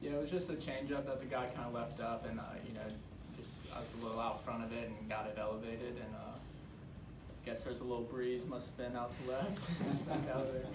Yeah, it was just a changeup that the guy kind of left up, and uh, you know, just I was a little out front of it and got it elevated, and uh, guess there's a little breeze must have been out to left, snuck out there.